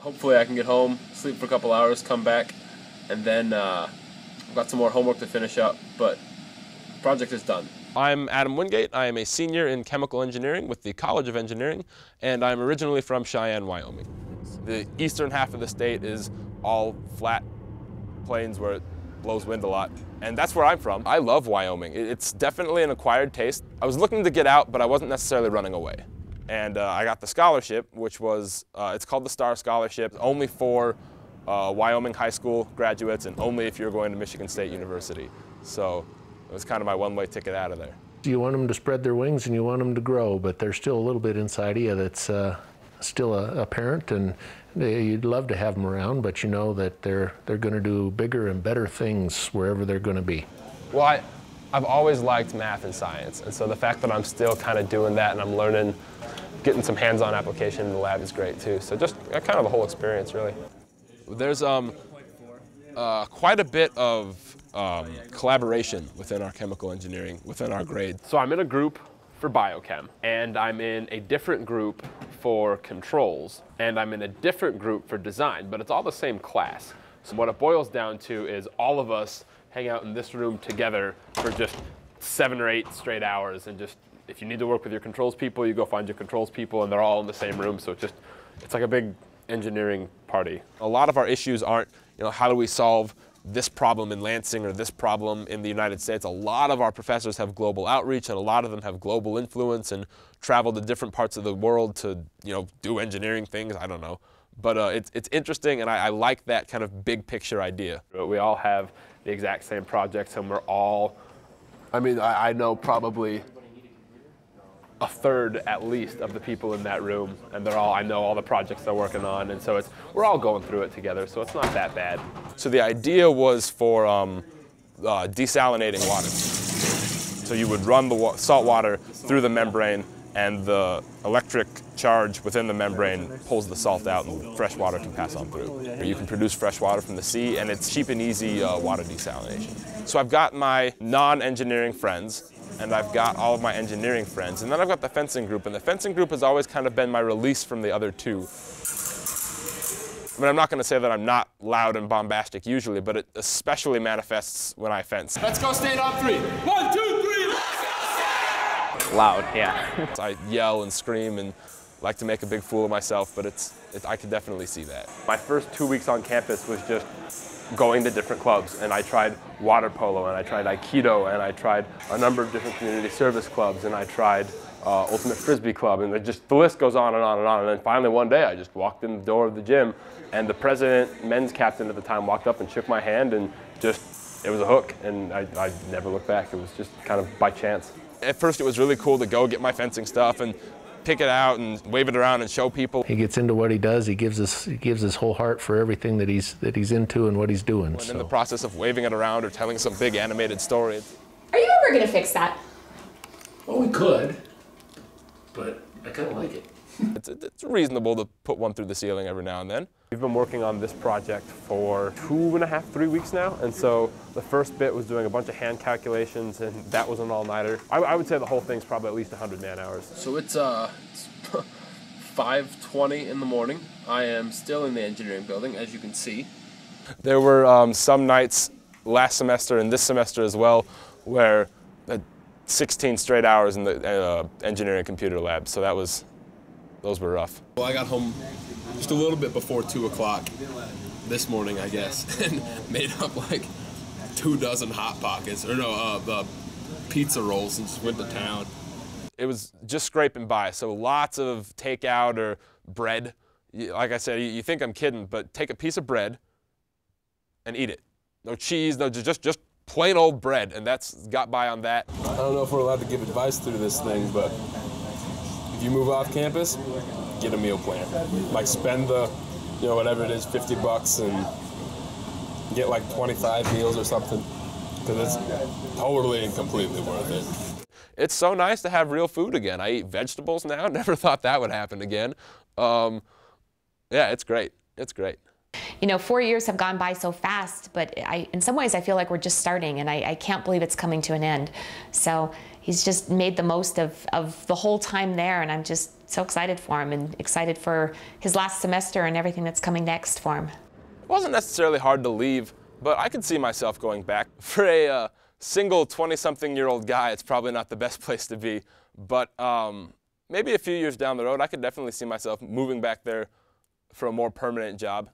Hopefully I can get home, sleep for a couple hours, come back, and then uh, I've got some more homework to finish up, but project is done. I'm Adam Wingate. I am a senior in chemical engineering with the College of Engineering, and I'm originally from Cheyenne, Wyoming. The eastern half of the state is all flat plains where it blows wind a lot, and that's where I'm from. I love Wyoming. It's definitely an acquired taste. I was looking to get out, but I wasn't necessarily running away. And uh, I got the scholarship, which was, uh, it's called the STAR Scholarship, only for uh, Wyoming high school graduates and only if you're going to Michigan State University. So it was kind of my one-way ticket out of there. You want them to spread their wings and you want them to grow, but there's still a little bit inside of you that's uh, still a, a, parent, and they, you'd love to have them around, but you know that they're they're going to do bigger and better things wherever they're going to be. Well, I, I've always liked math and science, and so the fact that I'm still kind of doing that and I'm learning, getting some hands-on application in the lab is great too. So just kind of the whole experience, really. There's um, uh, quite a bit of um, collaboration within our chemical engineering, within our grade. So I'm in a group for biochem, and I'm in a different group for controls, and I'm in a different group for design, but it's all the same class. So what it boils down to is all of us hang out in this room together for just seven or eight straight hours and just if you need to work with your controls people, you go find your controls people and they're all in the same room. So it's just, it's like a big engineering party. A lot of our issues aren't, you know, how do we solve this problem in Lansing or this problem in the United States. A lot of our professors have global outreach and a lot of them have global influence and travel to different parts of the world to, you know, do engineering things, I don't know. But uh, it's, it's interesting and I, I like that kind of big picture idea. We all have the exact same projects and we're all, I mean, I, I know probably a third at least of the people in that room and they're all I know all the projects they're working on and so it's we're all going through it together so it's not that bad. So the idea was for um, uh, desalinating water. So you would run the wa salt water through the membrane and the electric charge within the membrane pulls the salt out and fresh water can pass on through. You can produce fresh water from the sea and it's cheap and easy uh, water desalination. So I've got my non-engineering friends and I've got all of my engineering friends. And then I've got the fencing group, and the fencing group has always kind of been my release from the other two. I mean, I'm not going to say that I'm not loud and bombastic usually, but it especially manifests when I fence. Let's go stand on three. One, two, three, let's go Loud, yeah. I yell and scream and like to make a big fool of myself, but it's, it, I can definitely see that. My first two weeks on campus was just going to different clubs and I tried water polo and I tried Aikido and I tried a number of different community service clubs and I tried uh, Ultimate Frisbee Club and just the list goes on and on and on. And then finally one day I just walked in the door of the gym and the president, men's captain at the time, walked up and shook my hand and just, it was a hook and I, I never looked back. It was just kind of by chance. At first it was really cool to go get my fencing stuff and pick it out and wave it around and show people. He gets into what he does. He gives us he gives his whole heart for everything that he's that he's into and what he's doing. And so. in the process of waving it around or telling some big animated story. Are you ever going to fix that? Well, we could, but I kind of like it. It's, it's reasonable to put one through the ceiling every now and then. We've been working on this project for two and a half, three weeks now, and so the first bit was doing a bunch of hand calculations, and that was an all-nighter. I, I, would say the whole thing's probably at least 100 man-hours. So it's, uh, it's 5.20 in the morning. I am still in the engineering building, as you can see. There were um, some nights last semester and this semester as well where uh, 16 straight hours in the uh, engineering computer lab, so that was those were rough. Well, I got home just a little bit before 2 o'clock this morning, I guess, and made up like two dozen Hot Pockets, or no, uh, uh, pizza rolls and just went to town. It was just scraping by, so lots of takeout or bread. Like I said, you think I'm kidding, but take a piece of bread and eat it. No cheese, no, just, just plain old bread, and that's got by on that. I don't know if we're allowed to give advice through this thing, but if you move off campus, get a meal plan. Like spend the, you know, whatever it is, 50 bucks and get like 25 meals or something. Because it's totally and completely worth it. It's so nice to have real food again. I eat vegetables now. Never thought that would happen again. Um, yeah, it's great. It's great. You know, four years have gone by so fast, but I, in some ways I feel like we're just starting and I, I can't believe it's coming to an end. So he's just made the most of, of the whole time there and I'm just so excited for him and excited for his last semester and everything that's coming next for him. It wasn't necessarily hard to leave, but I could see myself going back. For a uh, single 20-something year old guy, it's probably not the best place to be. But um, maybe a few years down the road, I could definitely see myself moving back there for a more permanent job.